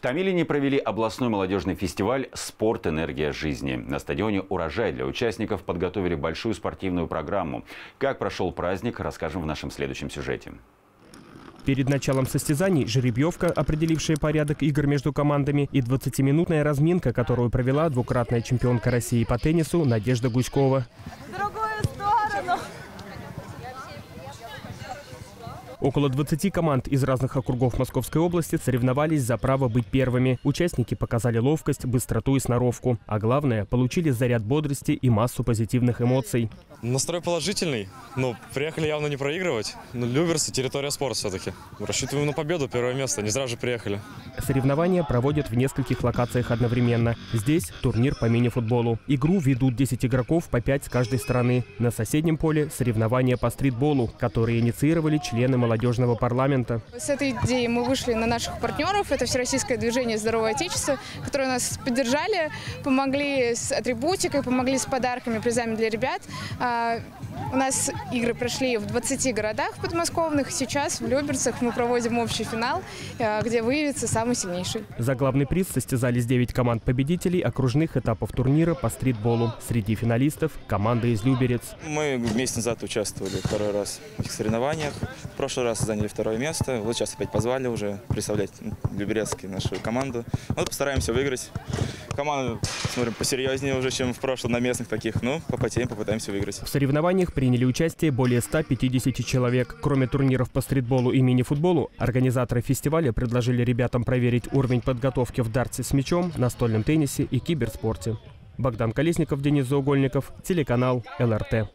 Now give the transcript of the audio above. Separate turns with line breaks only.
В Томилине провели областной молодежный фестиваль «Спорт. Энергия жизни». На стадионе «Урожай» для участников подготовили большую спортивную программу. Как прошел праздник, расскажем в нашем следующем сюжете.
Перед началом состязаний жеребьевка, определившая порядок игр между командами, и 20-минутная разминка, которую провела двукратная чемпионка России по теннису Надежда Гуськова. Около 20 команд из разных округов Московской области соревновались за право быть первыми. Участники показали ловкость, быстроту и сноровку. А главное, получили заряд бодрости и массу позитивных эмоций.
Настрой положительный. Ну, приехали явно не проигрывать. Ну, Люберцы – территория спорта все-таки. Рассчитываем на победу, первое место. Не зря же приехали.
Соревнования проводят в нескольких локациях одновременно. Здесь турнир по мини-футболу. Игру ведут 10 игроков по 5 с каждой стороны. На соседнем поле соревнования по стритболу, которые инициировали члены молодежного парламента.
С этой идеей мы вышли на наших партнеров. Это Всероссийское движение «Здоровое Отечество», которые нас поддержали, помогли с атрибутикой, помогли с подарками, призами для ребят. А, у нас игры прошли в 20 городах подмосковных. Сейчас в Люберцах мы проводим общий финал, а, где выявится самый сильнейший.
За главный приз состязались 9 команд победителей окружных этапов турнира по стритболу. Среди финалистов – команда из Люберец.
Мы месяц назад участвовали второй раз в этих соревнованиях. В прошлый раз заняли второе место. Вот сейчас опять позвали уже представлять Люберецкий нашу команду. Вот постараемся выиграть. Команда, смотрим, посерьезнее уже, чем в прошлом на местных таких. Ну, попотеем, попытаемся выиграть.
В соревнованиях приняли участие более 150 человек. Кроме турниров по стритболу и мини-футболу, организаторы фестиваля предложили ребятам проверить уровень подготовки в дартсе с мячом, настольном теннисе и киберспорте. Богдан Колесников, Денис Заугольников, телеканал ЛРТ.